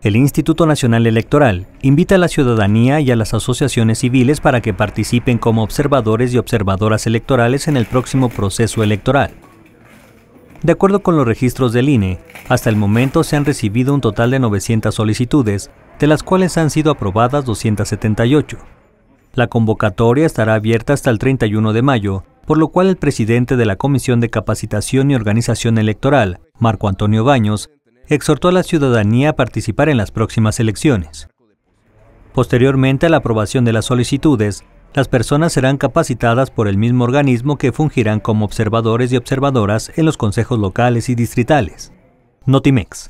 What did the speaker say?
El Instituto Nacional Electoral invita a la ciudadanía y a las asociaciones civiles para que participen como observadores y observadoras electorales en el próximo proceso electoral. De acuerdo con los registros del INE, hasta el momento se han recibido un total de 900 solicitudes, de las cuales han sido aprobadas 278. La convocatoria estará abierta hasta el 31 de mayo, por lo cual el presidente de la Comisión de Capacitación y Organización Electoral, Marco Antonio Baños, exhortó a la ciudadanía a participar en las próximas elecciones. Posteriormente a la aprobación de las solicitudes, las personas serán capacitadas por el mismo organismo que fungirán como observadores y observadoras en los consejos locales y distritales. Notimex.